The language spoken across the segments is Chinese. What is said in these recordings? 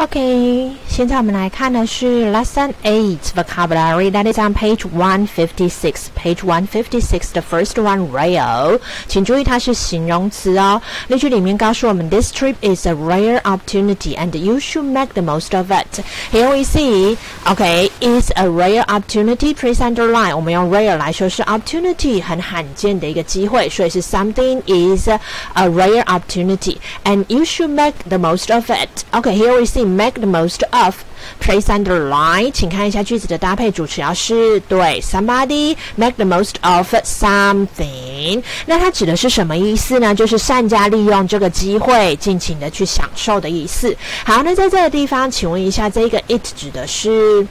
OK，现在我们来看的是 Lesson Eight Vocabulary that is on page one fifty six. Page one fifty six, the first one rare，请注意它是形容词哦。例句里面告诉我们，This trip is a rare opportunity and you should make the most of it. Here we see, OK, is a rare opportunity. Please underline，我们用 rare 来说是 opportunity，很罕见的一个机会，所以是 something is a rare opportunity and you should make the most of it. OK, here we see. Make the most of. Please underline，请看一下句子的搭配，主词要是对 somebody make the most of something。那它指的是什么意思呢？就是善加利用这个机会，尽情的去享受的意思。好，那在这个地方，请问一下，这个 it 指的是？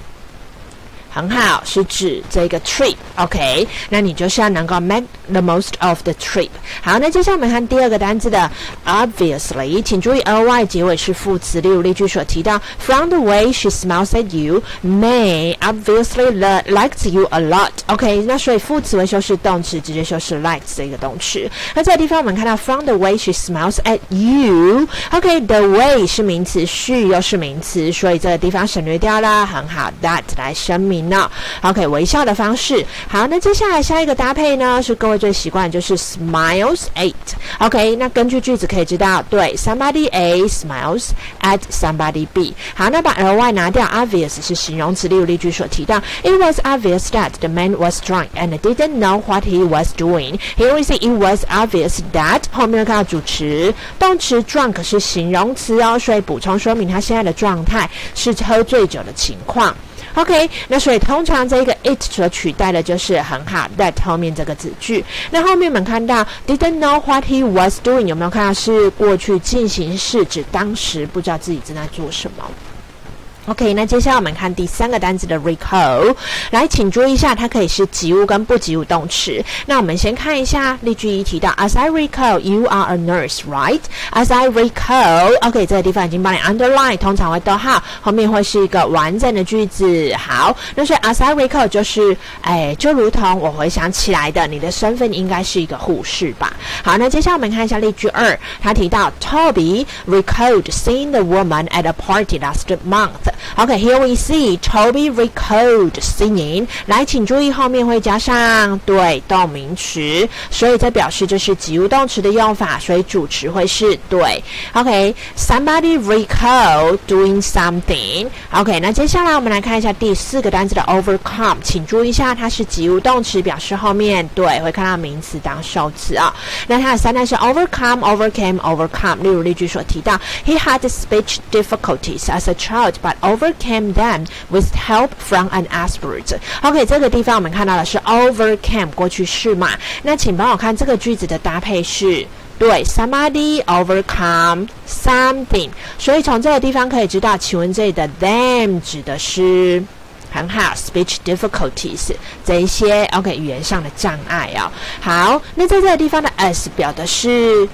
很好，是指这个 trip，OK？那你就是要能够 make the most of the trip。好，那接下来我们看第二个单词的 obviously，请注意 ly 结尾是副词，例如例句所提到，From the way she smiles at you，May obviously likes you a lot。OK？那所以副词会修饰动词，直接修饰 likes 这个动词。那这个地方我们看到 From the way she smiles at you，OK？The way 是名词，she 又是名词，所以这个地方省略掉了。很好，that 来声明。 呢，OK，微笑的方式。好，那接下来下一个搭配呢，是各位最习惯，就是 smiles at。OK，那根据句子可以知道，对，somebody A smiles at somebody B。好，那把 ly 拿掉，obvious 是形容词，例如例句所提到，It was obvious that the man was drunk and didn't know what he was doing. Here we see it was obvious that 后面看到主词，动词 drunk 是形容词哦，所以补充说明他现在的状态是喝醉酒的情况。OK，那所以通常这个 it 所取代的就是很好 that 后面这个子句。那后面我们看到 didn't know what he was doing，有没有看到是过去进行式，指当时不知道自己正在做什么。OK，那接下来我们看第三个单词的 recall。来，请注意一下，它可以是及物跟不及物动词。那我们先看一下例句一提到，As I recall, you are a nurse, right? As I recall，OK，这个地方已经帮你 underline，通常会逗号，后面会是一个完整的句子。好，那所以 As I recall 就是，哎，就如同我回想起来的，你的身份应该是一个护士吧？好，那接下来我们看一下例句二，他提到 Toby recalled seeing the woman at a party last month。OK, here we see Toby recalled singing。来，请注意后面会加上对动名词，所以这表示这是及物动词的用法，所以主词会是对。OK, somebody recalled doing something。OK，那接下来我们来看一下第四个单词的 overcome，请注意一下，它是及物动词，表示后面对会看到名词当受词啊。那它的三单是 overcome, overcame, overcome。例如例句所提到，He had speech difficulties as a child, but Overcame them with help from an expert. OK，这个地方我们看到的是 overcame 过去式嘛？那请帮我看这个句子的搭配是对 somebody overcome something。所以从这个地方可以知道，请问这里的 them 指的是很好 speech difficulties 这一些 OK 语言上的障碍啊。好，那在这个地方的 as 表的是。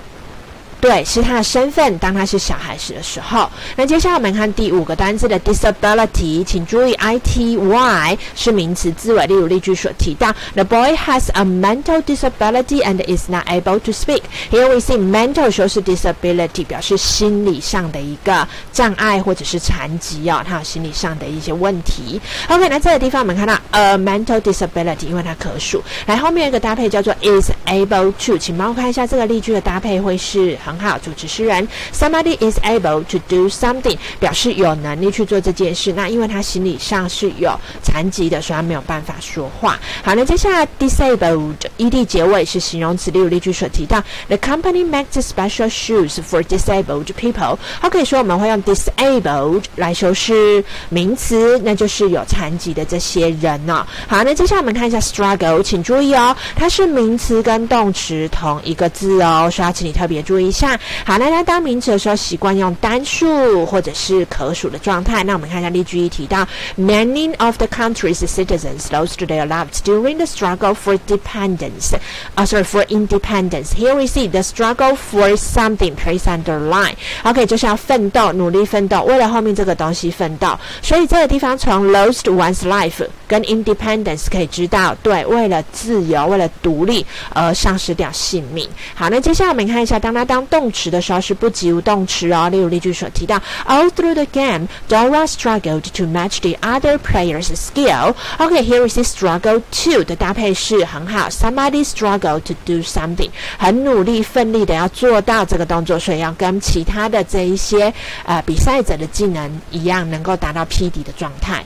对，是他的身份。当他是小孩时的时候，那接下来我们看第五个单字的 disability，请注意 i t y 是名词字尾，例如例句所提到，The boy has a mental disability and is not able to speak。Here we see mental 说是 disability，表示心理上的一个障碍或者是残疾哦，他有心理上的一些问题。OK，那这个地方我们看到 a mental disability，因为它可数。来，后面一个搭配叫做 is able to，请帮我看一下这个例句的搭配会是很。好，主持诗人，somebody is able to do something，表示有能力去做这件事。那因为他心理上是有残疾的，所以他没有办法说话。好，那接下来，disabled ed 结尾是形容词，例如例句所提到，the company makes special shoes for disabled people。好，可以说我们会用 disabled 来修饰名词，那就是有残疾的这些人呢。好，那接下来我们看一下 struggle，请注意哦，它是名词跟动词同一个字哦，所以要请你特别注意一下。好，那它当名词的时候，习惯用单数或者是可数的状态。那我们看一下例句一提到，Many of the country's citizens lost their lives during the struggle for dependent independence. 啊，sorry for independence. Here we see the struggle for something. Please underline. OK，就是要奋斗，努力奋斗，为了后面这个东西奋斗。所以这个地方从 lost one's life 跟 independence 可以知道，对，为了自由，为了独立而丧失掉性命。好，那接下来我们看一下，当它当 当动词的时候是不及物动词哦。例如例句所提到，All through the game, Dora struggled to match the other players' skill. OK，here is the struggle to 的搭配是很好 ，somebody struggle to do something，很努力奋力的要做到这个动作，所以要跟其他的这一些呃比赛者的技能一样，能够达到匹敌的状态。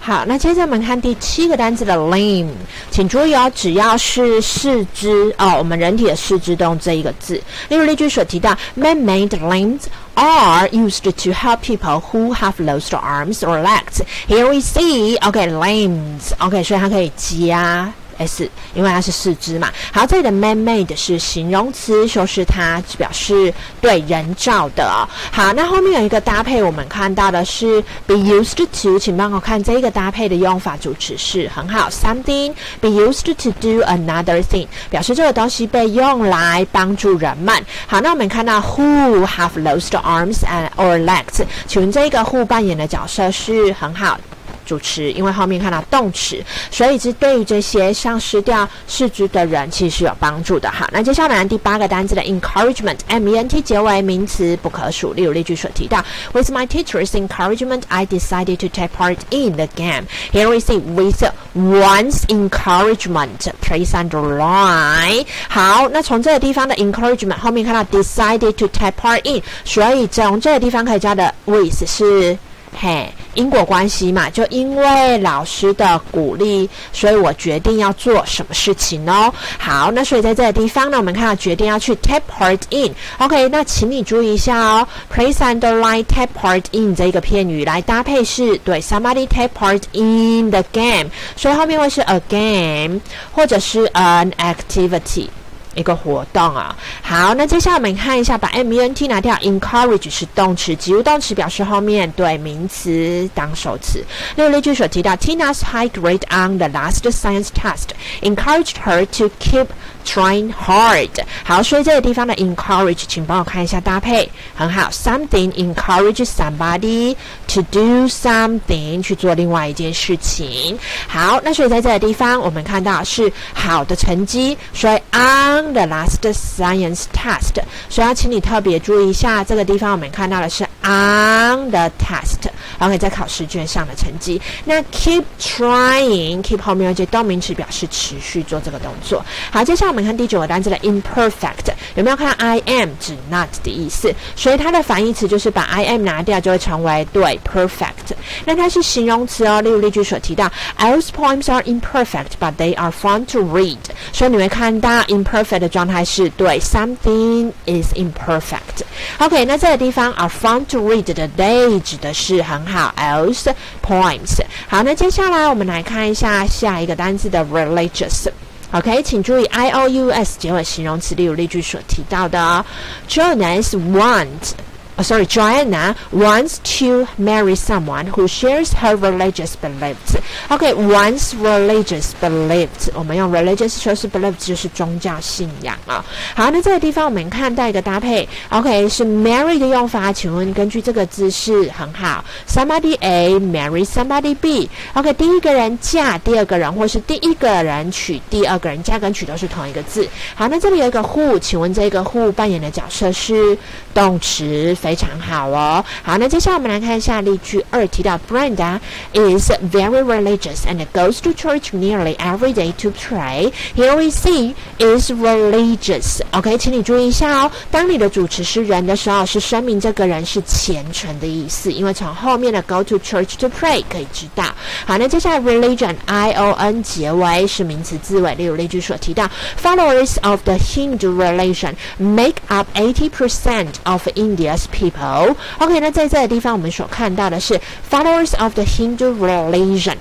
好，那接着我们看第七个单词的 lame，请注意哦，只要是四肢哦，我们人体的四肢动这一个字。例如例句所提到，man-made limbs are used to help people who have lost arms or legs. Here we see, OK, limbs. OK，所以它可以加。s，因为它是四肢嘛。好，这里的 man-made 是形容词，说是它表示对人造的。好，那后面有一个搭配，我们看到的是 be used to，请帮我看这个搭配的用法，主词是很好，something be used to do another thing，表示这个东西被用来帮助人们。好，那我们看到 who have lost arms and or legs，请问这个 who 扮演的角色是很好。主持，因为后面看到动词，所以是对于这些丧失掉四肢的人，其实是有帮助的。哈，那接下来第八个单词的 encouragement，m e n t 结为名词，不可数。例如例句所提到，With my teacher's encouragement, I decided to take part in the game. Here we see with one's encouragement, please underline。好，那从这个地方的 encouragement 后面看到 decided to take part in，所以从这个地方可以加的 with 是。嘿，因果关系嘛，就因为老师的鼓励，所以我决定要做什么事情哦。好，那所以在这个地方呢，我们看到决定要去 take part in。OK，那请你注意一下哦，please underline take part in 这一个片语来搭配是对 somebody take part in the game，所以后面会是 a game 或者是 an activity。一个活动啊，好，那接下来我们看一下，把 M E N T 拿掉，encourage 是动词，及物动词表示后面对名词当首词。例如例句所提到，Tina's high grade on the last science test encouraged her to keep trying hard。好，所以这个地方的 encourage，请帮我看一下搭配，很好，something encourage somebody to do something 去做另外一件事情。好，那所以在这个地方，我们看到是好的成绩，所以 on The last science test，所以要请你特别注意一下这个地方，我们看到的是 on the test。OK，在考试卷上的成绩。那 keep trying，keep 后面有接动名词，表示持续做这个动作。好，接下来我们看第九个单词的 imperfect，有没有看到 I am 指 not 的意思？所以它的反义词就是把 I am 拿掉，就会成为对 perfect。那它是形容词哦，例如例句所提到，Those poems are imperfect，but they are fun to read。所以你会看到 imperfect。的状态是对，something is imperfect。OK，那这个地方 are fun to read 的 they 指的是很好，else points。好，那接下来我们来看一下下一个单词的 religious。OK，请注意 I O U S 结尾形容词，例如例句所提到的，Jonas want。Oh, sorry, Joanna wants to marry someone who shares her religious beliefs. Okay, wants religious beliefs. 我们用 religious 说是 beliefs 就是宗教信仰啊。好，那这个地方我们看到一个搭配，OK 是 marry 的用法。请问根据这个姿势很好，somebody A marry somebody B。OK，第一个人嫁第二个人，或是第一个人娶第二个人，嫁跟娶都是同一个字。好，那这里有一个 who，请问这个 who 扮演的角色是动词。非常好哦。好，那接下来我们来看一下例句二，提到 Brenda is very religious and goes to church nearly every day to pray. Here we see is religious. OK，请你注意一下哦。当你的主词是人的时候，是说明这个人是虔诚的意思，因为从后面的 go to church to pray 可以知道。好，那接下来 religion i o n 结尾是名词字尾，例如例句所提到，followers of the Hindu religion make up eighty percent Of India's People, OK，那在这个地方我们所看到的是 followers of the Hindu religion，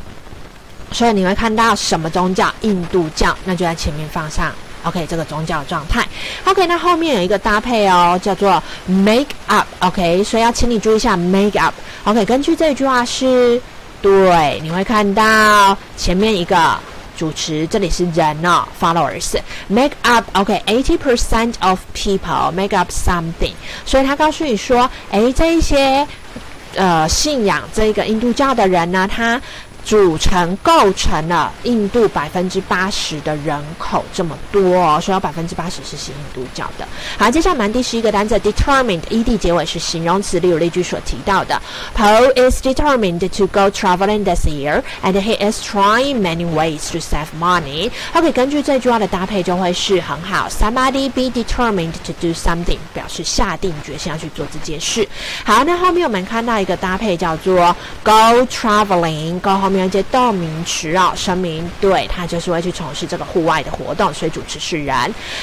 所以你会看到什么宗教？印度教，那就在前面放上 OK 这个宗教状态。OK，那后面有一个搭配哦，叫做 make up，OK，所以要请你注意一下 make up。OK，根据这句话是对，你会看到前面一个。主持这里是人哦，followers make up OK，eighty percent of people make up something，所以他告诉你说，诶，这一些呃信仰这个印度教的人呢，他组成构成了印度百分之八十的人口这么多，哦，所以有百分之八十是信印度教的。好，接下来我们第十一个单词，determined，ed 结尾是形容词，例如例句所提到的，Paul is determined to go traveling this year，and he is trying many ways to save money。OK，根据这句话的搭配就会是很好，somebody be determined to do something，表示下定决心要去做这件事。好，那后面我们看到一个搭配叫做 go traveling，go home 后面接动名词啊，声明对他就是会去从事这个户外的活动，所以主持是人。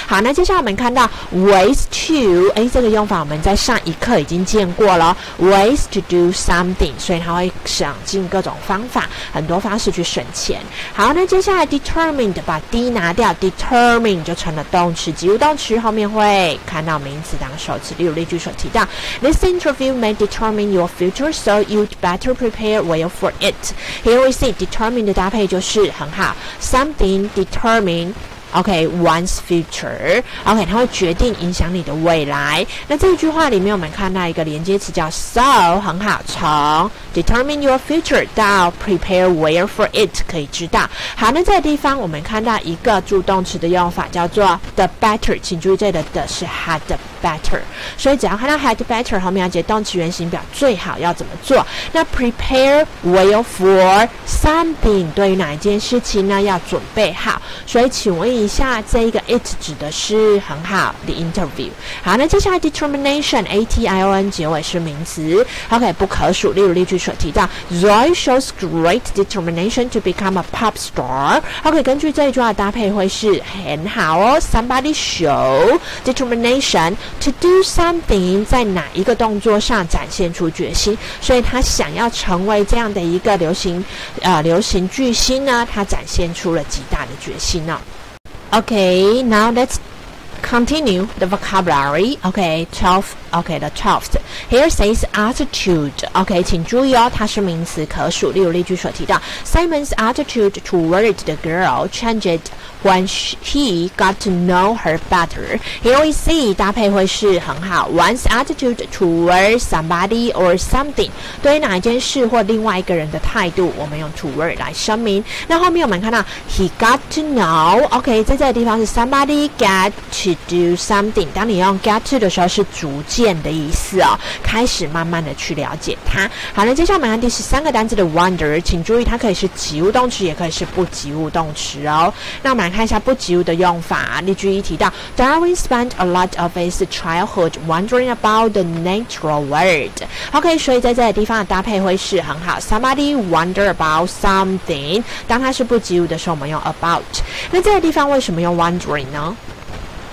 好，那接下来我们看到 ways to，哎，这个用法我们在上一课已经见过了，ways to do something，所以他会想尽各种方法，很多方式去省钱。好，那接下来 determined 把 d 拿掉，determined 就成了动词，及物动词后面会看到名词当受词，例如例句所提到，This interview may determine your future, so you'd better prepare well for it. Here we C determine 的搭配就是很好，something determine。OK，one's future，OK，它会决定影响你的未来。那这一句话里面，我们看到一个连接词叫 so，很好，从 determine your future 到 prepare well for it，可以知道。好，那这个地方我们看到一个助动词的用法叫做 the better，请注意这里的 the 是 had better，所以只要看到 had better 后面要接动词原形表，最好要怎么做？那 prepare well for something 对于哪一件事情呢？要准备好。所以请问。一下这一个 it 指的是很好的 interview。好，那接下来 determination，a t i o n 结尾是名词，OK 不可数。例如例句所提到，Roy shows great determination to become a pop star。OK，根据这一句话搭配会是很好哦。Somebody show determination to do something，在哪一个动作上展现出决心，所以他想要成为这样的一个流行啊流行巨星呢，他展现出了极大的决心呢。Okay, now let's continue the vocabulary，OK，twelve OK 的 twelfth here says attitude. OK，请注意哦，它是名词可数。例如例句所提到，Simon's attitude toward the girl changed when he got to know her better. Here we see 搭配会是很好。One's attitude toward somebody or something 对于哪一件事或另外一个人的态度，我们用 toward 来声明。那后面我们看到 he got to know. OK，在这个地方是 somebody get to do something。当你用 get to 的时候，是逐 渐。渐的意思哦，开始慢慢的去了解它。好了，接下来我们看第十三个单词的 wonder，请注意它可以是及物动词，也可以是不及物动词哦。那我们来看一下不及物的用法。例句一提到，Darwin spent a lot of his childhood wondering about the natural world。OK，所以在这个地方的搭配会是很好。Somebody wonder about something，当它是不及物的时候，我们用 about。那这个地方为什么用 wondering 呢？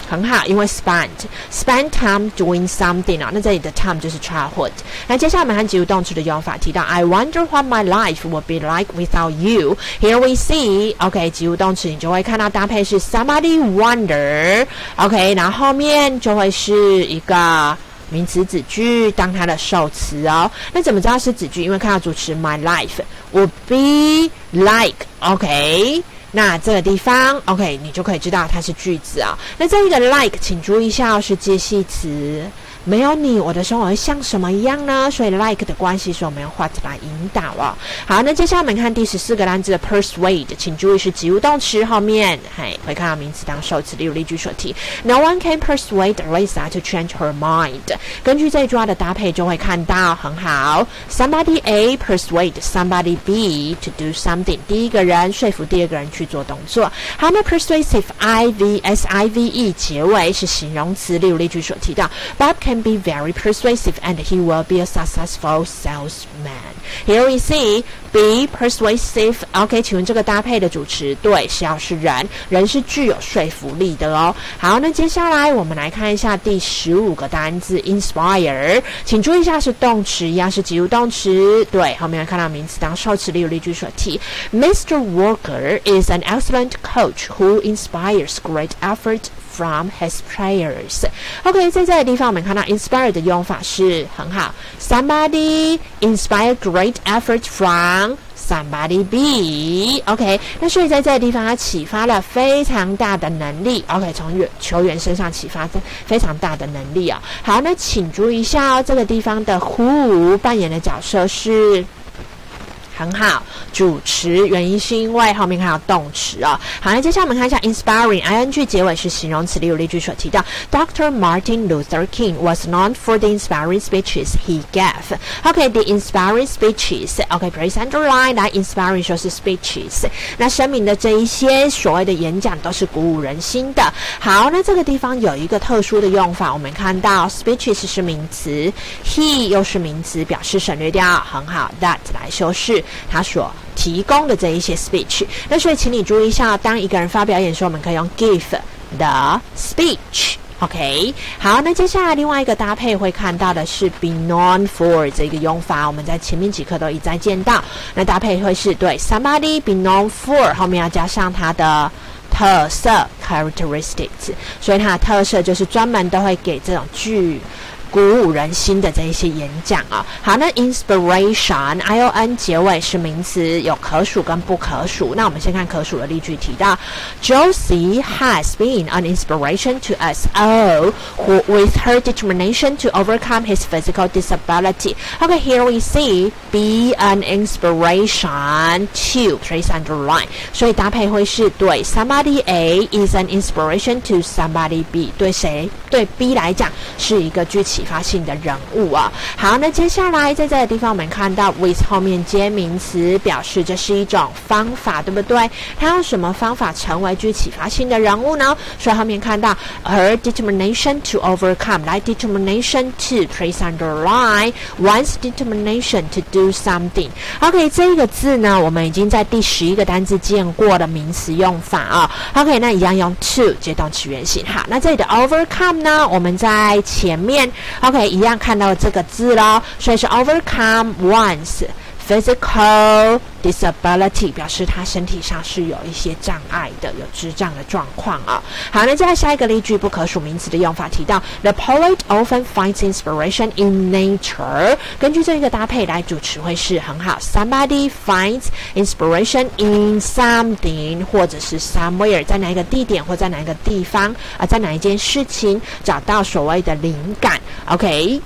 很好，因为 spend spend time doing something 啊，那这里的 time 就是 childhood。那接下来我们看及物动词的用法，提到 I wonder what my life would be like without you. Here we see, OK，及物动词你就会看到搭配是 somebody wonder，OK，然后后面就会是一个名词子句当它的受词哦。那怎么知道是子句？因为看到主词 my life would be like，OK。 那这个地方，OK，你就可以知道它是句子啊。那这一个 like，请注意一下，是介系词。没有你，我的生活会像什么一样呢？所以 like 的关系是我们用 what 来引导哦。好，那接下来我们看第十四个单词的 persuade，请注意是及物动词后面，嘿，会看到名词当受词，例如例句所提，No one can persuade Lisa to change her mind。根据这句话的搭配，就会看到很好，somebody A persuade somebody B to do something。第一个人说服第二个人去做动作。好，那 persuasive I V S I V E 结尾是形容词，例如例句所提到，Bob can be very persuasive and he will be a successful salesman. Here we see be persuasive. OK，请问这个搭配的主词对是要是人，人是具有说服力的哦。好，那接下来我们来看一下第十五个单字 inspire，请注意一下是动词，一样是及物动词。对，后面看到名词当受词，例如例句所提，Mr. Walker is an excellent coach who inspires great effort from his players. OK，在这个地方我们看到 inspire 的用法是很好，somebody inspire great effort from somebody be OK，那所以在这个地方它启发了非常大的能力。OK，从球员身上启发非常大的能力啊。好，那请注意一下哦，这个地方的 who 扮演的角色是。很好，主持原因是因为后面还有动词哦。好，那接下来我们看一下 inspiring，ing 结尾是形容词，例如例句所提到，Dr. Martin Luther King was known for the inspiring speeches he gave. OK，the inspiring speeches. Okay，please underline that inspiring shows speeches。那声明的这一些所谓的演讲都是鼓舞人心的。好，那这个地方有一个特殊的用法，我们看到 speeches 是名词，he 又是名词，表示省略掉，很好，that 来修饰。他所提供的这一些 speech，那所以请你注意一下，当一个人发表演说，我们可以用 give the speech，OK？好，那接下来另外一个搭配会看到的是 be known for 这个用法，我们在前面几课都一再见到。那搭配会是对 somebody be known for 后面要加上它的特色 characteristics，所以它的特色就是专门都会给这种句。鼓舞人心的这一些演讲啊，好，那 inspiration，i o n 结尾是名词，有可数跟不可数。那我们先看可数的例句，提到 Josie has been an inspiration to us all who with her determination to overcome his physical disability. Okay, here we see be an inspiration to please underline，所以搭配会是对 somebody A is an inspiration to somebody B，对谁？对 B 来讲是一个句启发性的人物啊。好，那接下来在这个地方，我们看到 with 后面接名词，表示这是一种方法，对不对？他用什么方法成为具启发性的人物呢？所以后面看到 her determination to overcome，来 determination to place underline one's determination to do something。OK，这一个字呢，我们已经在第十一个单字见过的名词用法啊。OK，那一样用 to 接动词原形。好，那这里的 overcome。呢，我们在前面，OK，一样看到这个字喽，所以是 overcome once physical disability，表示他身体上是有一些障碍的，有智障的状况啊。好，那接下来下一个例句，不可数名词的用法提到，The poet often finds inspiration in nature。根据这一个搭配来，主词会是很好，somebody finds inspiration in something，或者是 somewhere，在哪一个地点或在哪一个地方啊，在哪一件事情找到所谓的灵感，OK。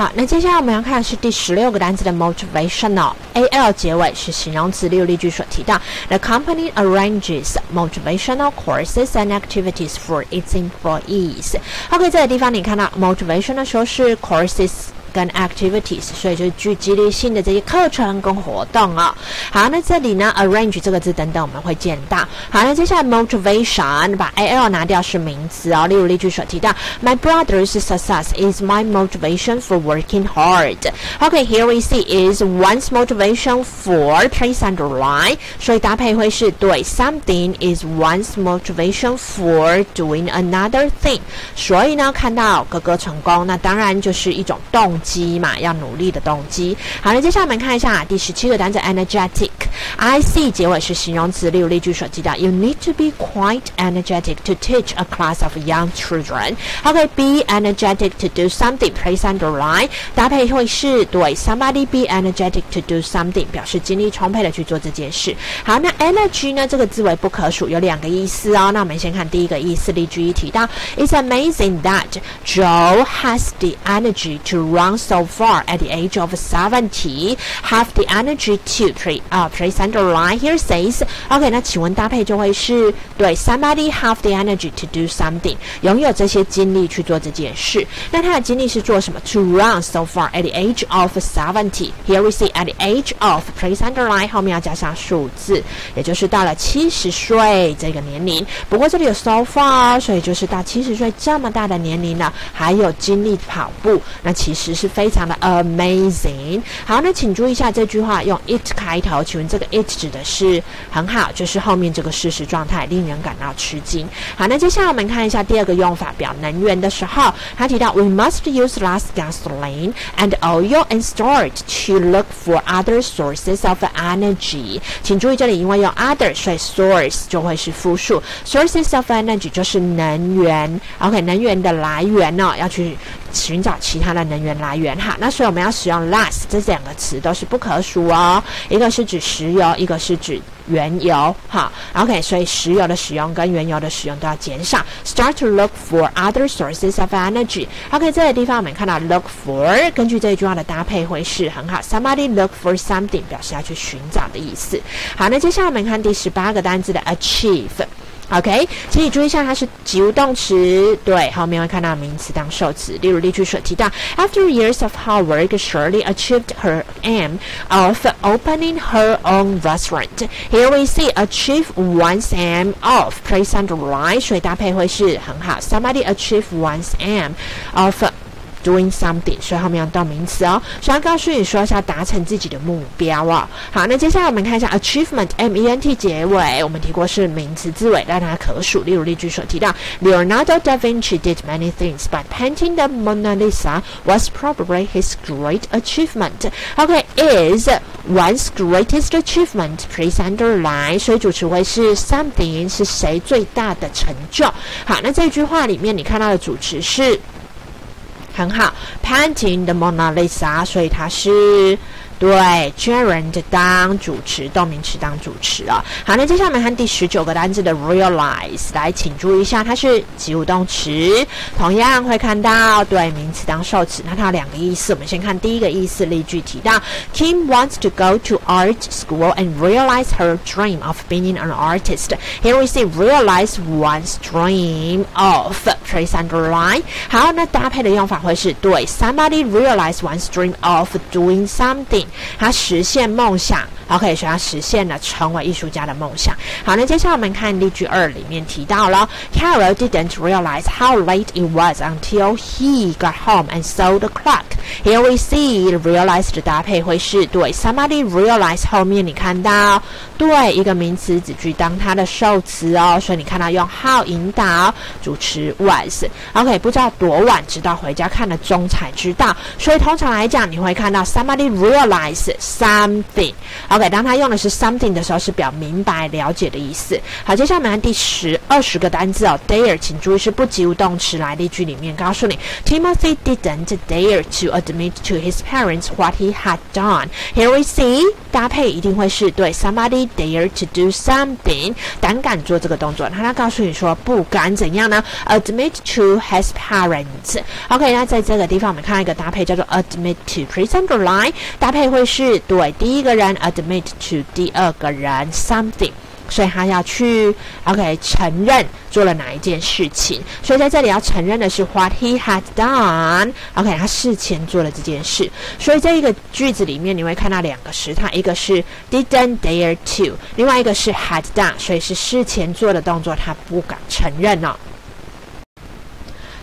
好，那接下来我们要看的是第十六个单词的 motivational，a l 结尾是形容词，例如例句所提到，The company arranges motivational courses and activities for its employees。OK，这个地方你看到 motivation 的时候是 courses。跟 activities，所以就是具激励性的这些课程跟活动啊。好，那这里呢，arrange 这个字等等我们会见到。好，那接下来 motivation 把 a l 拿掉是名词哦。例如例句所提到，My brother's success is my motivation for working hard. Okay, here we see is one's motivation for place underline，所以搭配会是对 something is one's motivation for doing another thing。所以呢，看到哥哥成功，那当然就是一种动。 机嘛，要努力的动机。好了，接下来我们看一下第十七个单词 energetic，I C 结尾是形容词，例如例句所记到，You need to be quite energetic to teach a class of young children。OK，be energetic to do something。Place underline，搭配会是对 somebody be energetic to do something，表示精力充沛的去做这件事。好，那 energy 呢？这个字为不可数，有两个意思哦。那我们先看第一个意思，例句一提到，It's amazing that Joe has the energy to run。So far at the age of 70 have the energy to treat uh place underline here says OK 那请问搭配就会是对 somebody have the energy to do something 拥有这些精力去做这件事那他的精力是做什么 to run so far at the age of 70 here we see at the age of place underline 后面要加上数字也就是到了七十岁这个年龄不过这里有 so far 所以就是到七十岁这么大的年龄了还有精力跑步那其实是非常的 amazing。好，那请注意一下这句话用 it 开头，请问这个 it 指的是很好，就是后面这个事实状态令人感到吃惊。好，那接下来我们看一下第二个用法，表能源的时候，他提到 we must use less gasoline and oil and store it to look for other sources of energy。请注意这里，因为用 other，所以 source 就会是复数，sources of energy 就是能源。OK，能源的来源呢，要去寻找其他的能源来源哈。那所以我们要使用 less 这两个词都是不可数哦，一个是指石油，一个是指。原油，好，OK，所以石油的使用跟原油的使用都要减少。Start to look for other sources of energy。OK，这个地方我们看到 look for，根据这一句话的搭配会是很好。Somebody look for something 表示要去寻找的意思。好，那接下来我们看第十八个单词的 achieve。OK，请你注意一下，它是及物动词，对，后面会看到名词当受词。例如例句所提到，After years of hard work, Shirley achieved her aim of opening her own restaurant. Here we see achieve one's aim of place underline，所以搭配会是很好。Somebody achieve one's aim of Doing something，所以后面要动名词哦。所以要告诉你说是要达成自己的目标哦。好，那接下来我们看一下 achievement，m e n t 结尾，我们提过是名词字尾，让它可数。例如例句所提到，Leonardo da Vinci did many things，but painting the Mona Lisa was probably his great achievement. OK，is one's greatest achievement. Please underline。所以主词会是 something，是谁最大的成就？好，那这句话里面你看到的主词是。很好，painting the Mona Lisa，所以它是。对，gerund 当主持，动名词当主持啊。好，那接下来我们看第十九个单词的 realize，来，请注意一下，它是及物动词，同样会看到对名词当受词。那它有两个意思，我们先看第一个意思，例句提到，Kim wants to go to art school and realize her dream of being an artist. Here we see realize one's dream of trace underline。好，那搭配的用法会是对，somebody realize one's dream of doing something。他实现梦想，OK，所以他实现了成为艺术家的梦想。好，那接下来我们看例句二里面提到了，Carol didn't realize how late it was until he got home and saw the clock. Here we see realize 的搭配会是对，somebody realize 后面你看到对一个名词子句当它的受词哦，所以你看到用 how 引导主持 was，OK，不知道多晚，直到回家看了钟才知道。所以通常来讲，你会看到 somebody realize something，OK，当他用的是 something 的时候，是表明白、了解的意思。好，接下来我们看第十二十个单字哦，dare，请注意是不及物动词来例句里面告诉你，Timothy didn't dare to。Admit to his parents what he had done. Here we see 搭配一定会是对 somebody dare to do something，胆敢做这个动作，他要告诉你说不敢怎样呢？Admit to his parents。OK，那在这个地方我们看到一个搭配叫做 admit to present line，搭配会是对第一个人 admit to 第二个人 something。所以他要去，OK，承认做了哪一件事情。所以在这里要承认的是 what he had done，OK，他事前做了这件事。所以这一个句子里面你会看到两个时态，一个是 didn't dare to，另外一个是 had done，所以是事前做的动作，他不敢承认哦。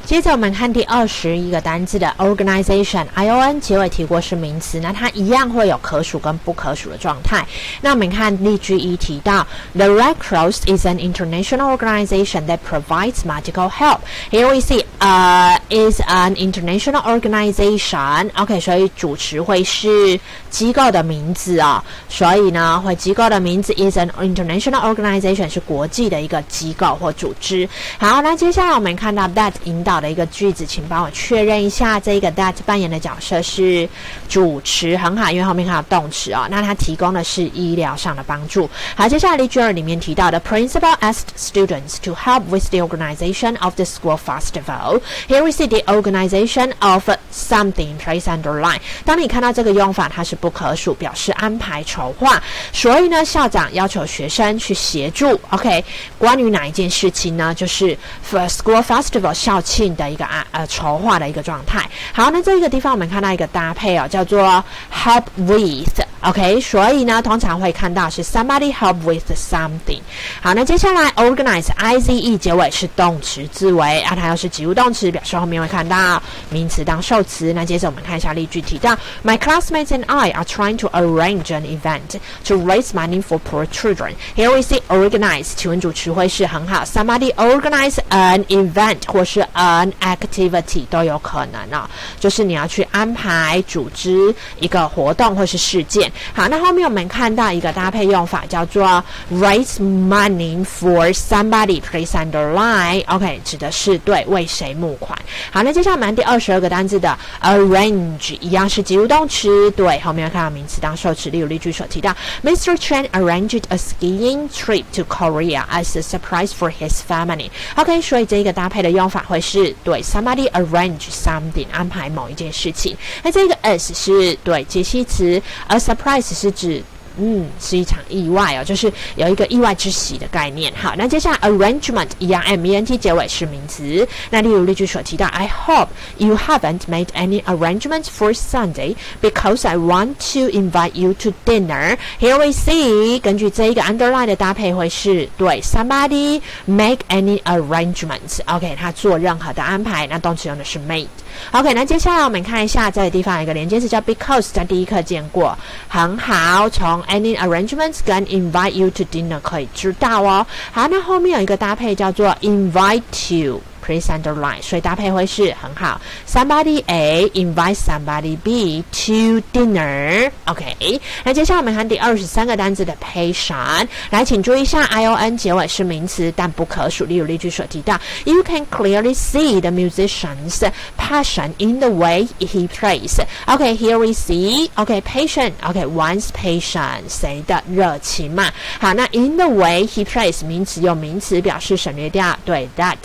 接着我们看第二十一个单字的 organization，I O N 结尾提过是名词，那它一样会有可数跟不可数的状态。那我们看例句一提到，The Red Cross is an international organization that provides medical help. Here we see, uh, is an international organization. OK，所以主词会是机构的名字啊，所以呢，会机构的名字 is an international organization 是国际的一个机构或组织。好，那接下来我们看到 that 引导。的一个句子，请帮我确认一下，这个 that 扮演的角色是主持，很好，因为后面看到动词哦。那它提供的是医疗上的帮助。好，接下来例句二里面提到的，principal asked students to help with the organization of the school festival. Here we see the organization of something place underline。当你看到这个用法，它是不可数，表示安排筹划。所以呢，校长要求学生去协助。OK，关于哪一件事情呢？就是 for school festival 校庆。的一个啊呃筹划的一个状态。好，那这个地方我们看到一个搭配哦，叫做 help with。OK，所以呢，通常会看到是 somebody help with something。好，那接下来 organize，I Z E 结尾是动词字尾，啊，它又是及物动词，表示后面会看到名词当受词。那接着我们看一下例句提到，My classmates and I are trying to arrange an event to raise money for poor children. Here we see organize，请问主词会是很好，somebody organize an event 或是呃 an activity 都有可能哦，就是你要去安排组织一个活动或是事件。好，那后面我们看到一个搭配用法叫做 raise money for somebody please underline OK 指的是对为谁募款。好，那接下来我们第二十二个单字的 arrange 一样是及物动词，对，后面看到名词当受词，例如例句所提到，Mr. Chen arranged a skiing trip to Korea as a surprise for his family。OK，所以这一个搭配的用法会是对 somebody arrange something 安排某一件事情，那这个 s 是对解析词，而 surprise 是指。嗯，是一场意外哦，就是有一个意外之喜的概念。好，那接下来 arrangement 一样，m e n t 结尾是名词。那例如例句所提到，I hope you haven't made any arrangements for Sunday because I want to invite you to dinner. Here we see，根据这一个 underline 的搭配会是对 somebody make any arrangements。OK，他做任何的安排，那动词用的是 made。OK，那接下来我们看一下这个地方有一个连接词叫 because，在第一课见过，很好，从 any arrangements 跟 invite you to dinner 可以知道哦。好，那后面有一个搭配叫做 invite you。 Please underline，所以搭配会是很好。Somebody A invite somebody B to dinner。OK，那接下来我们看第二十三个单词的 passion。来，请注意一下，I O N 结尾是名词，但不可数。例如例句所提到，You can clearly see the musician's passion in the way he plays。OK，here we see。OK，passion。OK，one's passion，谁的热情嘛？好，那 in the way he plays 名词用名词表示省略掉，对，that。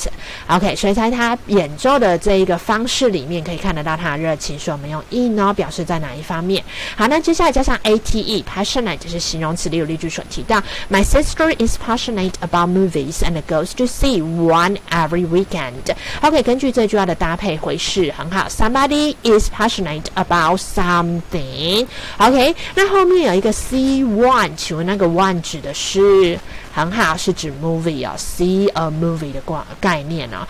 OK。所以在他演奏的这一个方式里面，可以看得到他的热情，所以我们用 in 呢表示在哪一方面。好，那接下来加上 a t e，passionate 就是形容词，例如例句所提到，My sister is passionate about movies and goes to see one every weekend。OK，根据这句话的搭配回事很好，Somebody is passionate about something。OK，那后面有一个 see one，请问那个 one 指的是很好，是指 movie 啊，see a movie 的概概念啊。